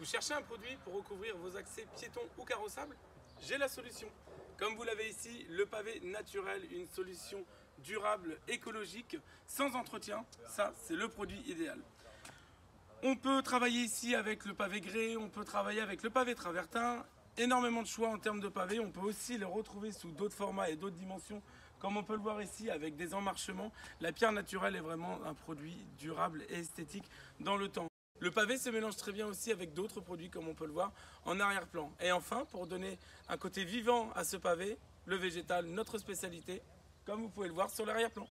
Vous cherchez un produit pour recouvrir vos accès piétons ou carrossables J'ai la solution. Comme vous l'avez ici, le pavé naturel, une solution durable, écologique, sans entretien. Ça, c'est le produit idéal. On peut travailler ici avec le pavé grès, on peut travailler avec le pavé travertin. Énormément de choix en termes de pavé. On peut aussi le retrouver sous d'autres formats et d'autres dimensions, comme on peut le voir ici avec des emmarchements. La pierre naturelle est vraiment un produit durable et esthétique dans le temps. Le pavé se mélange très bien aussi avec d'autres produits comme on peut le voir en arrière-plan. Et enfin, pour donner un côté vivant à ce pavé, le végétal, notre spécialité, comme vous pouvez le voir sur l'arrière-plan.